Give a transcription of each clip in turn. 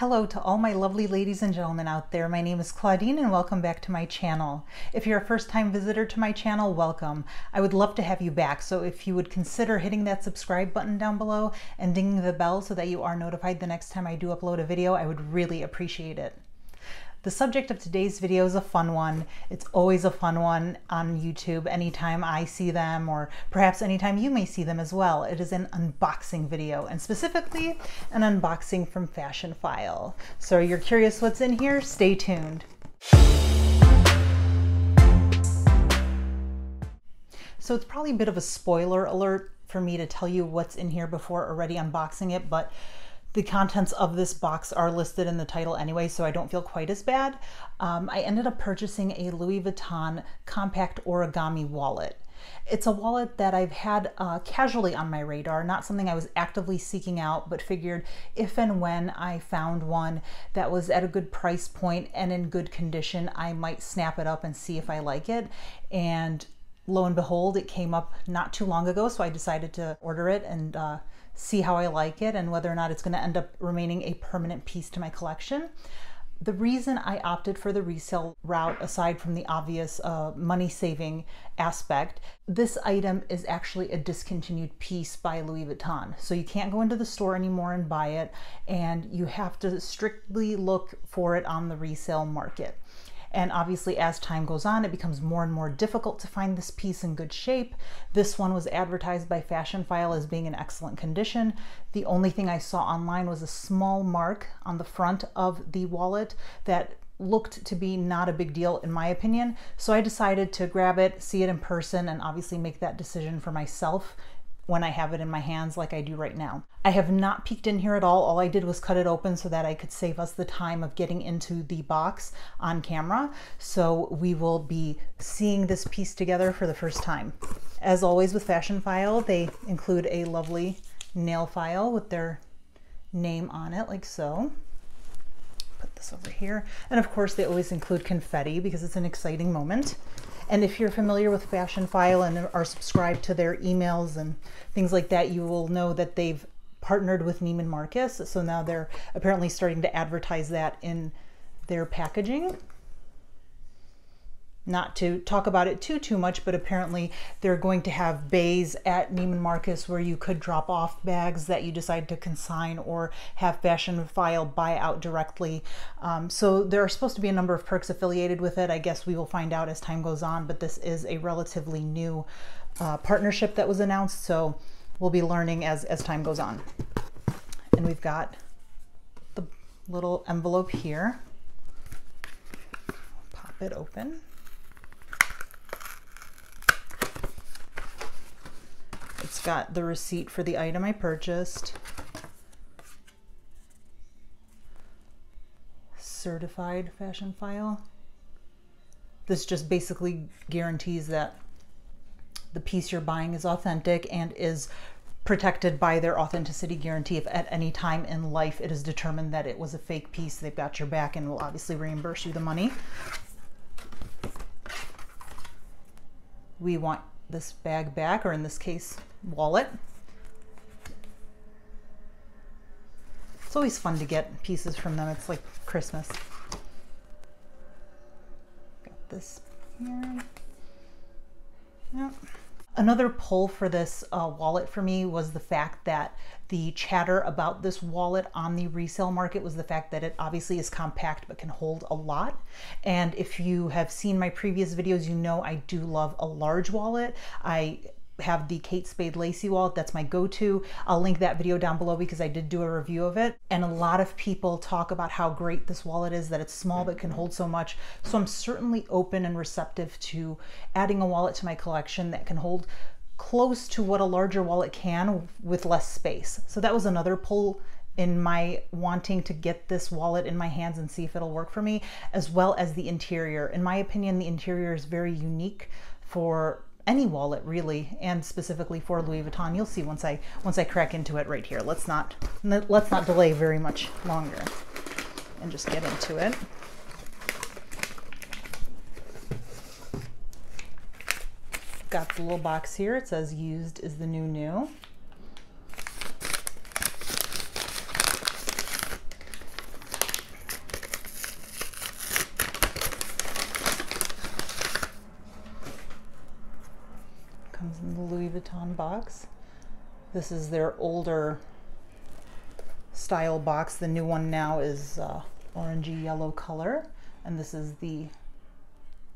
Hello to all my lovely ladies and gentlemen out there. My name is Claudine and welcome back to my channel. If you're a first time visitor to my channel, welcome. I would love to have you back, so if you would consider hitting that subscribe button down below and dinging the bell so that you are notified the next time I do upload a video, I would really appreciate it. The subject of today's video is a fun one. It's always a fun one on YouTube anytime I see them or perhaps anytime you may see them as well. It is an unboxing video and specifically an unboxing from Fashionphile. So you're curious what's in here? Stay tuned. So it's probably a bit of a spoiler alert for me to tell you what's in here before already unboxing it, but the contents of this box are listed in the title anyway, so I don't feel quite as bad. Um, I ended up purchasing a Louis Vuitton compact origami wallet. It's a wallet that I've had uh, casually on my radar, not something I was actively seeking out, but figured if and when I found one that was at a good price point and in good condition, I might snap it up and see if I like it. And lo and behold, it came up not too long ago, so I decided to order it and uh, see how I like it and whether or not it's going to end up remaining a permanent piece to my collection. The reason I opted for the resale route, aside from the obvious uh, money saving aspect, this item is actually a discontinued piece by Louis Vuitton. So you can't go into the store anymore and buy it, and you have to strictly look for it on the resale market. And obviously, as time goes on, it becomes more and more difficult to find this piece in good shape. This one was advertised by Fashionphile as being in excellent condition. The only thing I saw online was a small mark on the front of the wallet that looked to be not a big deal in my opinion. So I decided to grab it, see it in person, and obviously make that decision for myself when I have it in my hands like I do right now. I have not peeked in here at all. All I did was cut it open so that I could save us the time of getting into the box on camera. So we will be seeing this piece together for the first time. As always with Fashionphile, they include a lovely nail file with their name on it like so. Put this over here. And of course they always include confetti because it's an exciting moment. And if you're familiar with Fashionphile and are subscribed to their emails and things like that, you will know that they've partnered with Neiman Marcus. So now they're apparently starting to advertise that in their packaging not to talk about it too too much but apparently they're going to have bays at Neiman Marcus where you could drop off bags that you decide to consign or have Fashionphile buy out directly. Um, so there are supposed to be a number of perks affiliated with it. I guess we will find out as time goes on but this is a relatively new uh, partnership that was announced so we'll be learning as as time goes on. And we've got the little envelope here. Pop it open It's got the receipt for the item I purchased. Certified Fashionphile. This just basically guarantees that the piece you're buying is authentic and is protected by their authenticity guarantee. If at any time in life it is determined that it was a fake piece, they've got your back and will obviously reimburse you the money. We want this bag back, or in this case, wallet. It's always fun to get pieces from them. It's like Christmas. Got this here. Yep. Another pull for this uh, wallet for me was the fact that the chatter about this wallet on the resale market was the fact that it obviously is compact but can hold a lot. And if you have seen my previous videos, you know I do love a large wallet. I have the Kate Spade Lacey wallet. That's my go-to. I'll link that video down below because I did do a review of it. And a lot of people talk about how great this wallet is, that it's small but can hold so much. So I'm certainly open and receptive to adding a wallet to my collection that can hold close to what a larger wallet can with less space. So that was another pull in my wanting to get this wallet in my hands and see if it'll work for me, as well as the interior. In my opinion, the interior is very unique for any wallet really, and specifically for Louis Vuitton. You'll see once I once I crack into it right here. Let's not let's not delay very much longer and just get into it. Got the little box here. It says used is the new new. Vuitton box. This is their older style box. The new one now is uh, orangey yellow color. And this is the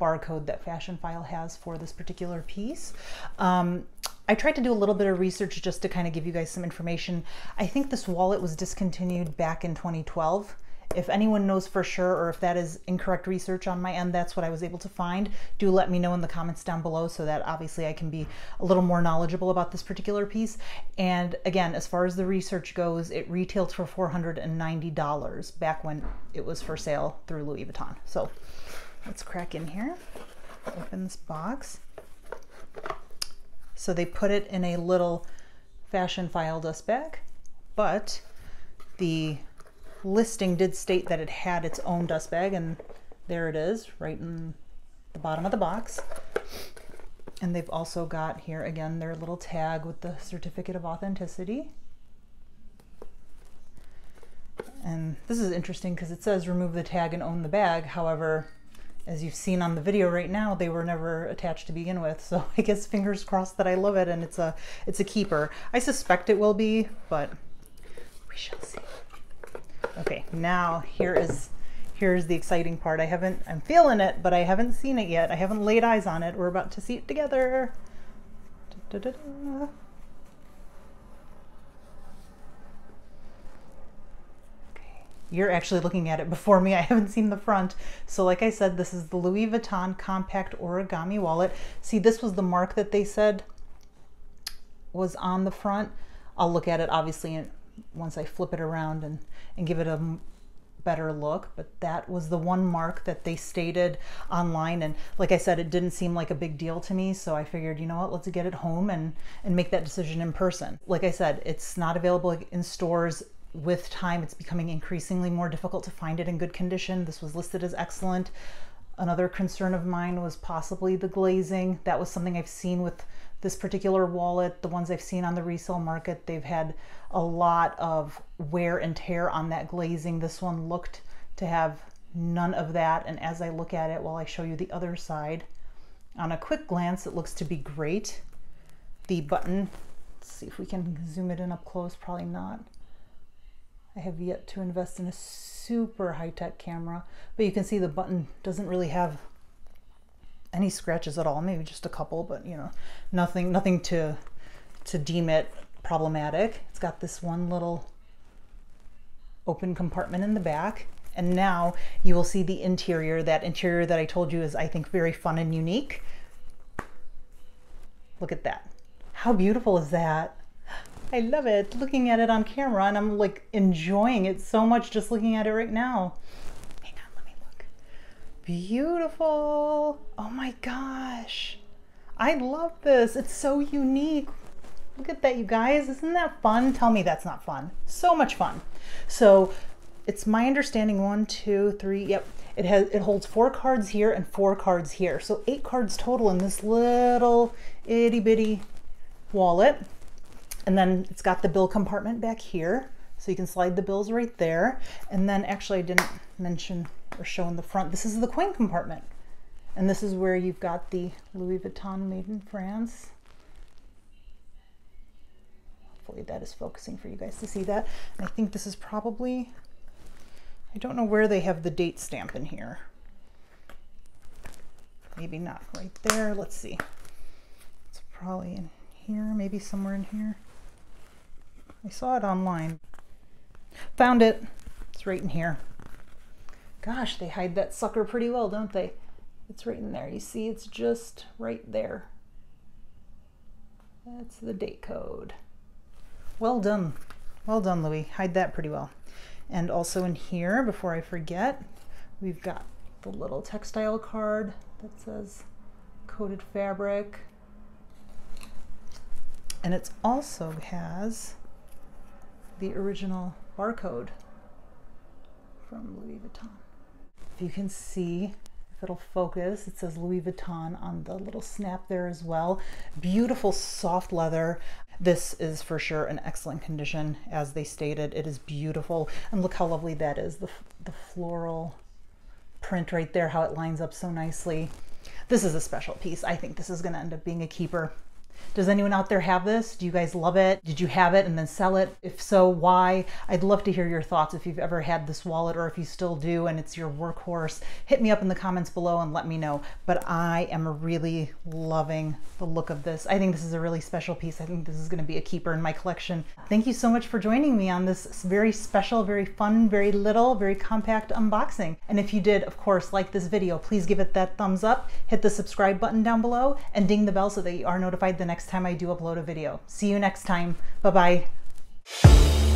barcode that Fashionphile has for this particular piece. Um, I tried to do a little bit of research just to kind of give you guys some information. I think this wallet was discontinued back in 2012. If anyone knows for sure or if that is incorrect research on my end, that's what I was able to find. Do let me know in the comments down below so that obviously I can be a little more knowledgeable about this particular piece. And again, as far as the research goes, it retailed for $490 back when it was for sale through Louis Vuitton. So let's crack in here, open this box. So they put it in a little Fashionphile dust bag, but the listing did state that it had its own dust bag and there it is right in the bottom of the box. And they've also got here again their little tag with the certificate of authenticity. And this is interesting because it says remove the tag and own the bag. However as you've seen on the video right now they were never attached to begin with. So I guess fingers crossed that I love it and it's a it's a keeper. I suspect it will be but we shall see Okay, now here is here's the exciting part. I haven't, I'm feeling it, but I haven't seen it yet. I haven't laid eyes on it. We're about to see it together. Da, da, da, okay, you're actually looking at it before me. I haven't seen the front. So like I said, this is the Louis Vuitton Compact Origami Wallet. See, this was the mark that they said was on the front. I'll look at it obviously once I flip it around and, and give it a better look but that was the one mark that they stated online and like I said it didn't seem like a big deal to me so I figured you know what let's get it home and and make that decision in person. Like I said it's not available in stores with time. It's becoming increasingly more difficult to find it in good condition. This was listed as excellent. Another concern of mine was possibly the glazing. That was something I've seen with this particular wallet, the ones I've seen on the resale market, they've had a lot of wear and tear on that glazing. This one looked to have none of that. And as I look at it while I show you the other side, on a quick glance, it looks to be great. The button, let's see if we can zoom it in up close, probably not. I have yet to invest in a super high-tech camera, but you can see the button doesn't really have any scratches at all, maybe just a couple, but you know, nothing, nothing to, to deem it problematic. It's got this one little open compartment in the back. And now you will see the interior, that interior that I told you is, I think, very fun and unique. Look at that. How beautiful is that? I love it. Looking at it on camera and I'm like enjoying it so much just looking at it right now. Beautiful. Oh my gosh. I love this. It's so unique. Look at that, you guys. Isn't that fun? Tell me that's not fun. So much fun. So it's my understanding one, two, three. Yep. It has it holds four cards here and four cards here. So eight cards total in this little itty bitty wallet. And then it's got the bill compartment back here. So you can slide the bills right there. And then actually I didn't mention or show in the front, this is the coin compartment. And this is where you've got the Louis Vuitton made in France. Hopefully that is focusing for you guys to see that. And I think this is probably, I don't know where they have the date stamp in here. Maybe not right there. Let's see. It's probably in here, maybe somewhere in here. I saw it online. Found it. It's right in here. Gosh, they hide that sucker pretty well, don't they? It's right in there. You see, it's just right there. That's the date code. Well done. Well done, Louis. Hide that pretty well. And also in here, before I forget, we've got the little textile card that says coated fabric. And it also has the original barcode from Louis Vuitton. If you can see, if it'll focus, it says Louis Vuitton on the little snap there as well. Beautiful soft leather. This is for sure an excellent condition, as they stated. It is beautiful. And look how lovely that is, the, the floral print right there, how it lines up so nicely. This is a special piece. I think this is gonna end up being a keeper. Does anyone out there have this? Do you guys love it? Did you have it and then sell it? If so, why? I'd love to hear your thoughts if you've ever had this wallet or if you still do and it's your workhorse. Hit me up in the comments below and let me know. But I am really loving the look of this. I think this is a really special piece. I think this is going to be a keeper in my collection. Thank you so much for joining me on this very special, very fun, very little, very compact unboxing. And if you did, of course, like this video, please give it that thumbs up, hit the subscribe button down below, and ding the bell so that you are notified the next time I do upload a video. See you next time. Bye-bye.